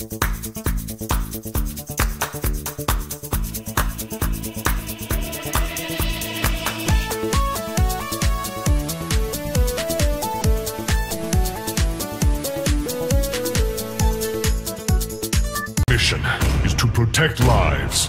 Mission is to protect lives.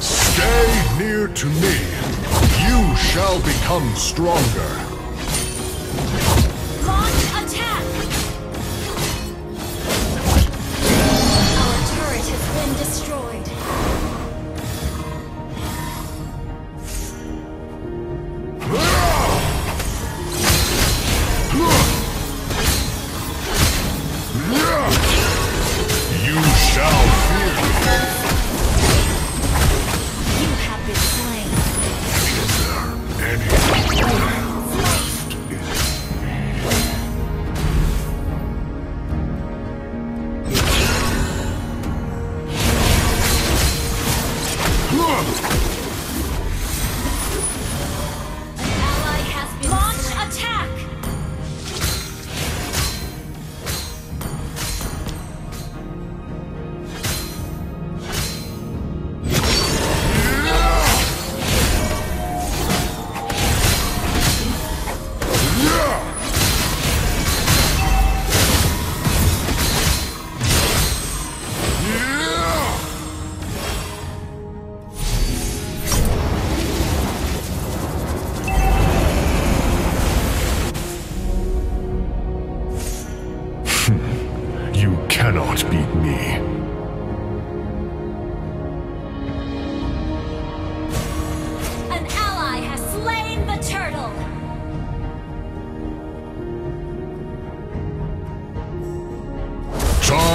Stay near to me. You shall become stronger.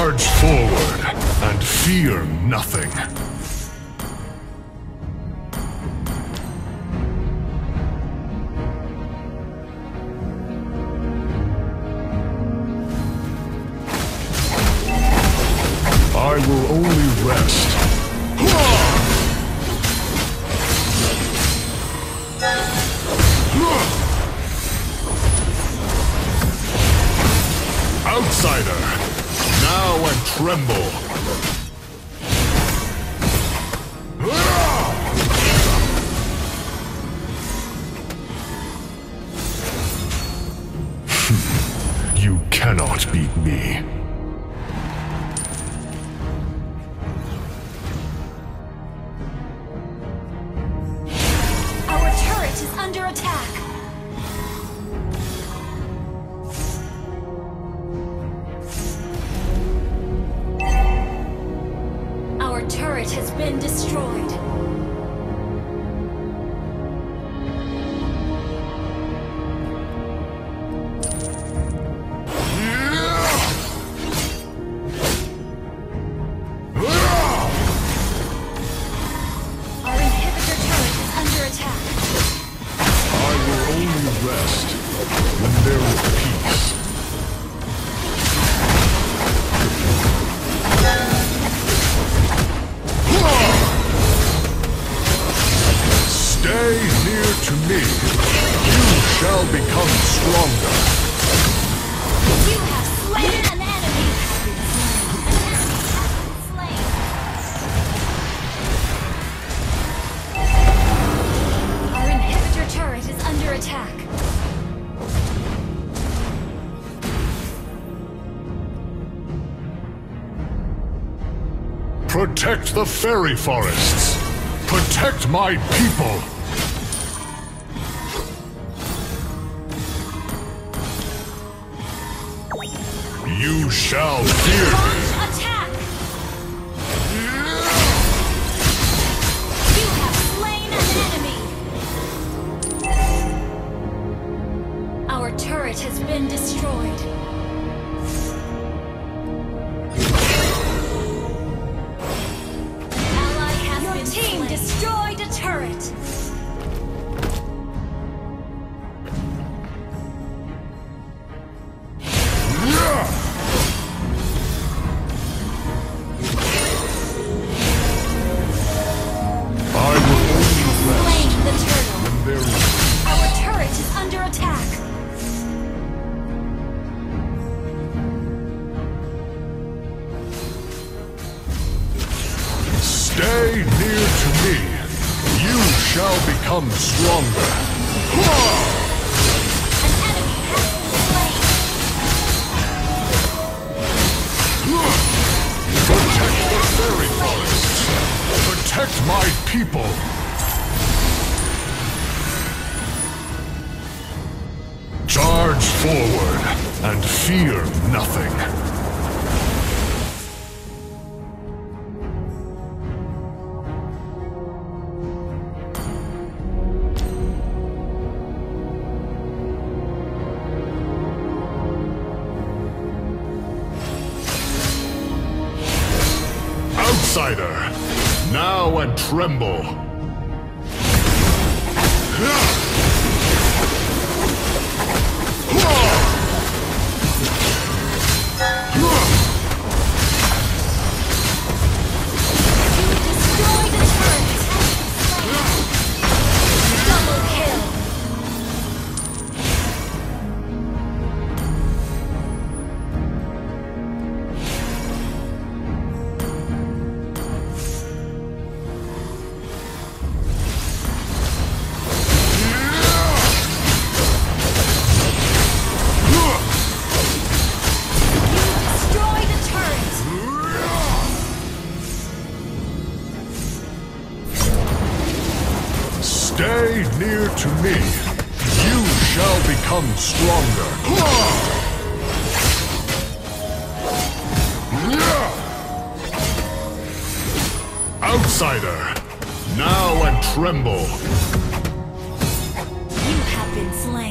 Charge forward and fear nothing. I will only rest. Beat me. Our turret is under attack! Our turret has been destroyed. To me. You shall become stronger. You have slain an enemy. An enemy has been slain. Our inhibitor turret is under attack. Protect the fairy forests. Protect my people. You shall fear attack. You have slain an enemy. Our turret has been destroyed. Shall become stronger. Protect the fairy forests. Protect my people. Charge forward and fear nothing. Now and tremble. Stay near to me. You shall become stronger. Outsider, now and tremble. You have been slain.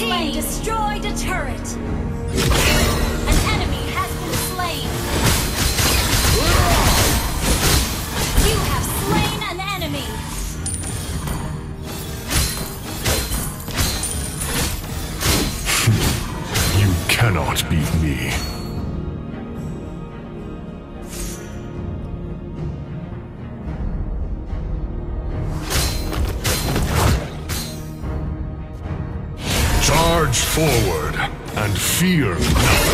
Team destroyed a turret. An enemy has been slain. You have slain an enemy. You cannot beat me. Forward and fear nothing.